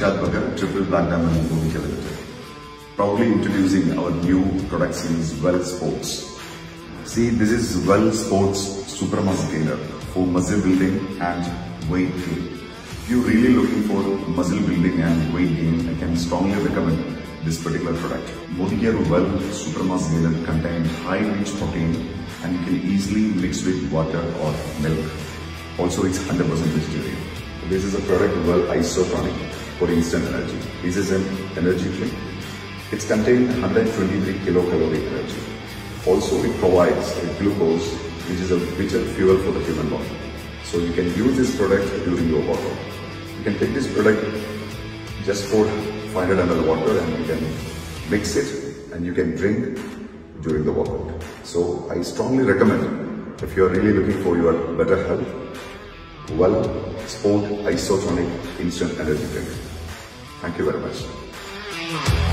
Jishad Bucker, Triple Platinum and Bhumika Limited. Proudly introducing our new product series, Well Sports. See, this is Well Sports Super Gainer for muscle building and weight gain. If you're really looking for muscle building and weight gain, I can strongly recommend this particular product. Modicare Well Super Muscle Gainer contains high rich protein and you can easily mix with water or milk. Also, it's 100% vegetarian. This is a product Well Isotonic for instant energy. This is an energy drink. It's contained 123 kilocalorie energy. Also, it provides glucose, which is a vital fuel for the human body. So you can use this product during your workout. You can take this product, just pour 500 ml water and you can mix it and you can drink during the workout. So I strongly recommend if you are really looking for your better health, well, Sport Isotonic Instant Energy Drink. Thank you very much.